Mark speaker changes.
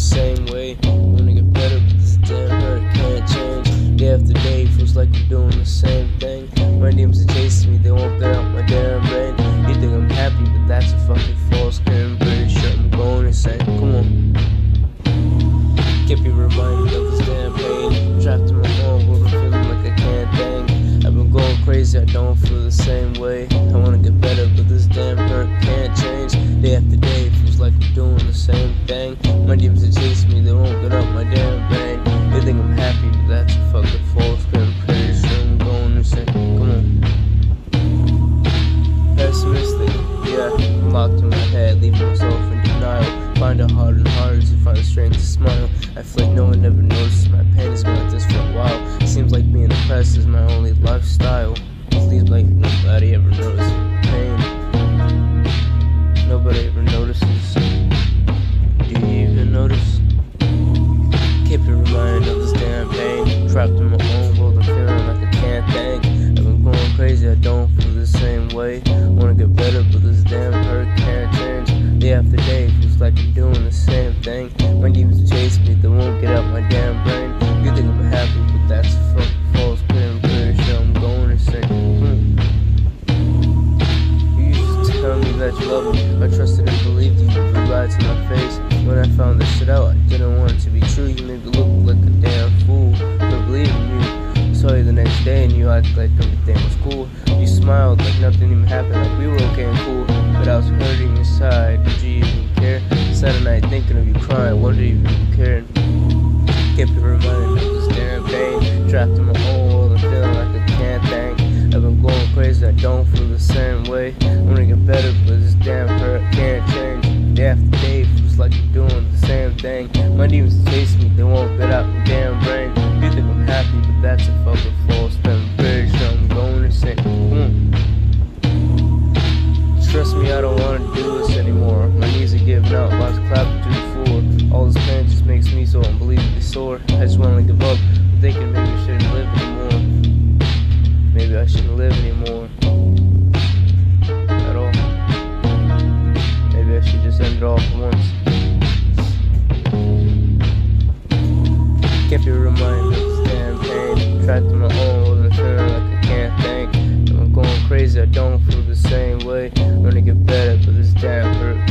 Speaker 1: same way. Wanna get better, but this damn hurt can't change. Day after day, feels like I'm doing the same thing. My name's are chasing me, they won't get out my damn brain. You think I'm happy, but that's a fucking false claim. Pretty sure I'm going insane. Come on. Can't be reminded of this damn pain. Trapped in my own world, I'm feeling like I can't think. I've been going crazy, I don't feel the same way. I wanna get better, but this damn hurt can't change. Day after day, doing the same thing. My demons are chasing me, they won't get out my damn brain. They think I'm happy, but that's a fucking false claim. Pretty sure I'm going insane. Come on. Pessimistic, yeah, I'm locked in my head, leaving myself in denial. Find it harder and harder to find the strength to smile. I feel like no one ever notices my pain has been like this for a while. Seems like being depressed is my only lifestyle. Seems like nobody ever notices Reminded of this damn pain. Trapped in my own world, I'm feeling like I can't think. I've been going crazy, I don't feel the same way. Wanna get better, but this damn hurt can't change. Day after day, feels like I'm doing the same thing. My demons chase me, they won't get out my damn brain. You think I'm happy, but that's fucking false claim. Pretty sure I'm going insane. Hmm. You used to tell me that you love me. I trusted and believed you, but you lied to my face. When I found this shit out, I didn't want it to be true. You made me look and you acted like everything was cool. You smiled like nothing even happened, like we were okay and cool. But I was hurting inside. Did you even care? Saturday night thinking of you crying, wonder if you even cared. Kept it reminded of this damn pain. Trapped in my world, I'm feeling like I can't think. I've been going crazy, I don't feel the same way. I'm gonna get better, but this damn hurt can't change. Day after day, feels like I'm doing the same thing. My demons chase me, they won't get out my damn brain. You think I'm happy, but that's a fucking I just want to give up. I'm thinking maybe I shouldn't live anymore. Maybe I shouldn't live anymore. At all. Maybe I should just end it all for once. Can't be reminded of damn pain. Trapped in my hole and feeling like I can't think. I'm going crazy, I don't feel the same way. I'm gonna get better, but this damn hurt